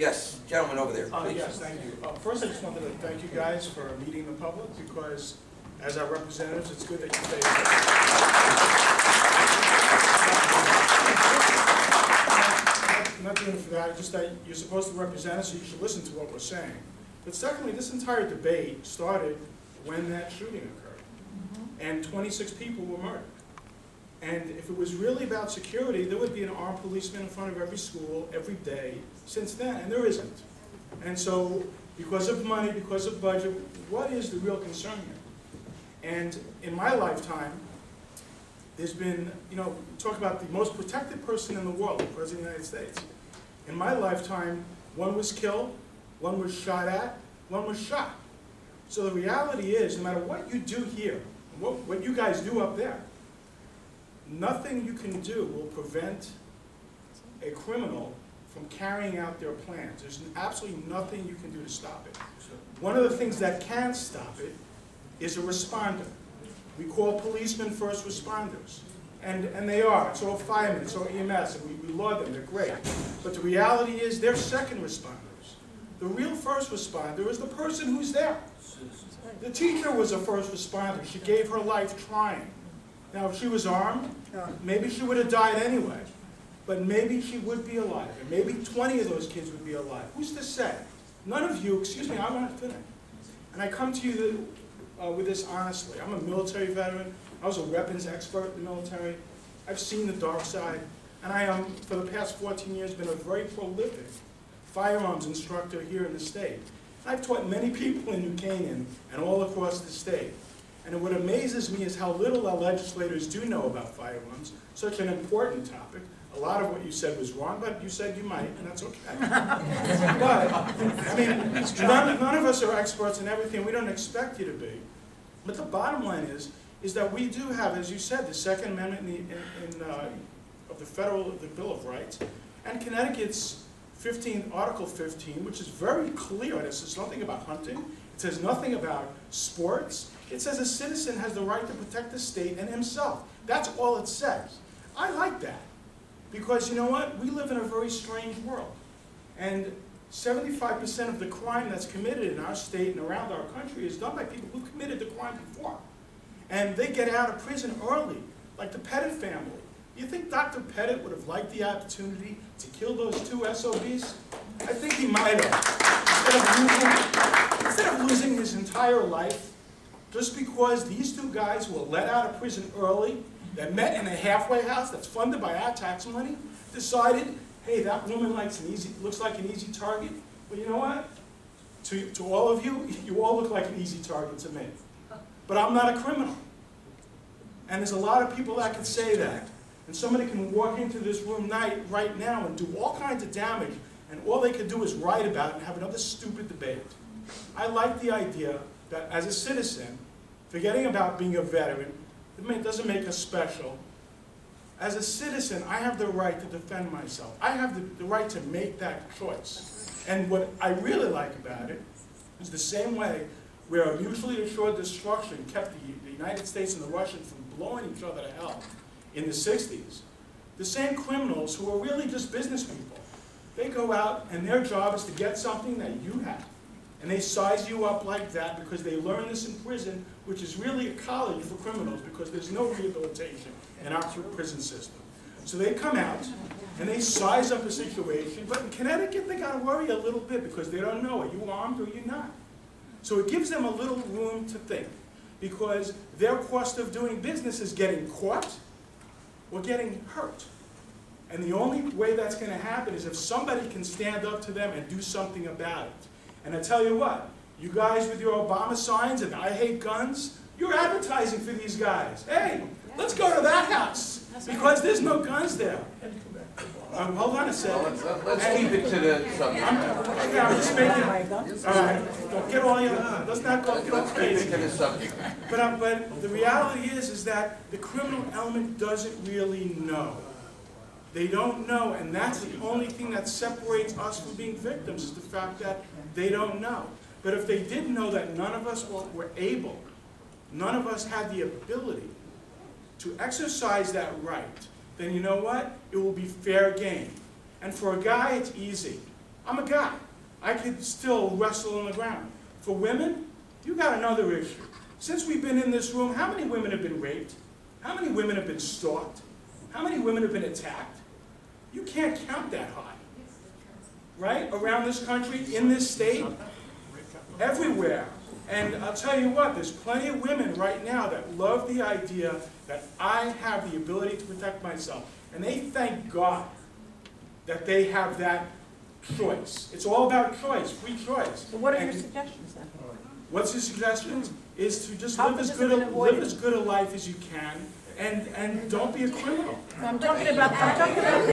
Yes, gentlemen over there, Uh, yes, thank you. Uh, first, I just wanted to thank you guys for meeting the public, because as our representatives, it's good that you stay. Not doing it for that, just that you're supposed to represent us, so you should listen to what we're saying. But secondly, this entire debate started when that shooting occurred, and 26 people were murdered. And if it was really about security, there would be an armed policeman in front of every school every day since then, and there isn't. And so, because of money, because of budget, what is the real concern here? And in my lifetime, there's been, you know, talk about the most protected person in the world, the President of the United States. In my lifetime, one was killed, one was shot at, one was shot. So the reality is, no matter what you do here, what, what you guys do up there, nothing you can do will prevent a criminal from carrying out their plans. There's absolutely nothing you can do to stop it. One of the things that can stop it is a responder. We call policemen first responders. And, and they are. It's all firemen, it's all EMS, and we, we laud them, they're great. But the reality is they're second responders. The real first responder is the person who's there. The teacher was a first responder. She gave her life trying. Now, if she was armed, maybe she would have died anyway. But maybe she would be alive, and maybe 20 of those kids would be alive. Who's to say? None of you, excuse me, I want to finish. And I come to you uh, with this honestly. I'm a military veteran. I was a weapons expert in the military. I've seen the dark side. And I am, for the past 14 years, been a very prolific firearms instructor here in the state. I've taught many people in New Canaan and all across the state. And what amazes me is how little our legislators do know about firearms, such an important topic. A lot of what you said was wrong, but you said you might, and that's okay. but, I mean, none, none of us are experts in everything. We don't expect you to be. But the bottom line is, is that we do have, as you said, the Second Amendment in the, in, in, uh, of the federal, the Bill of Rights, and Connecticut's 15, Article 15, which is very clear. It says nothing about hunting. It says nothing about sports. It says a citizen has the right to protect the state and himself. That's all it says. I like that. Because you know what? We live in a very strange world. And 75% of the crime that's committed in our state and around our country is done by people who committed the crime before. And they get out of prison early, like the Petit family. You think Dr. Petit would have liked the opportunity to kill those two SOBs? I think he might have. Instead of losing, instead of losing his entire life, just because these two guys were let out of prison early, that met in a halfway house that's funded by our tax money, decided, hey, that woman likes an easy, looks like an easy target. Well, you know what? To, to all of you, you all look like an easy target to me. But I'm not a criminal. And there's a lot of people that can say that. And somebody can walk into this room night, right now and do all kinds of damage, and all they could do is write about it and have another stupid debate. I like the idea that as a citizen, forgetting about being a veteran, it doesn't make us special. As a citizen, I have the right to defend myself. I have the, the right to make that choice. And what I really like about it is the same way where mutually assured destruction kept the, the United States and the Russians from blowing each other to hell in the 60s. The same criminals who are really just business people, they go out and their job is to get something that you have. And they size you up like that because they learn this in prison, which is really a college for criminals because there's no rehabilitation in our prison system. So they come out and they size up a situation, but in Connecticut they got to worry a little bit because they don't know, are you armed or are you not? So it gives them a little room to think because their cost of doing business is getting caught or getting hurt. And the only way that's going to happen is if somebody can stand up to them and do something about it. And I tell you what, you guys with your Obama signs and I hate guns, you're advertising for these guys. Hey, let's go to that house because there's no guns there. Um, hold on a second. Let's, let's keep it to the subject. I'm, yeah, I'm just making, all right, don't get all your, let's not go, get all Let's keep it to the subject. But, uh, but the reality is, is that the criminal element doesn't really know. They don't know, and that's the only thing that separates us from being victims, is the fact that they don't know. But if they did know that none of us were, able, none of us had the ability to exercise that right, then you know what? It will be fair game. And for a guy, it's easy. I'm a guy. I could still wrestle on the ground. For women, you got another issue. Since we've been in this room, how many women have been raped? How many women have been stalked? How many women have been attacked? You can't count that high. Right? Around this country, in this state, everywhere. And I'll tell you what, there's plenty of women right now that love the idea that I have the ability to protect myself. And they thank God that they have that choice. It's all about choice, free choice. So what are your suggestions then? What's your suggestions? Is to just How live as good, a live as good a life as you can, and, and don't be a criminal. I'm talking about, I'm talking about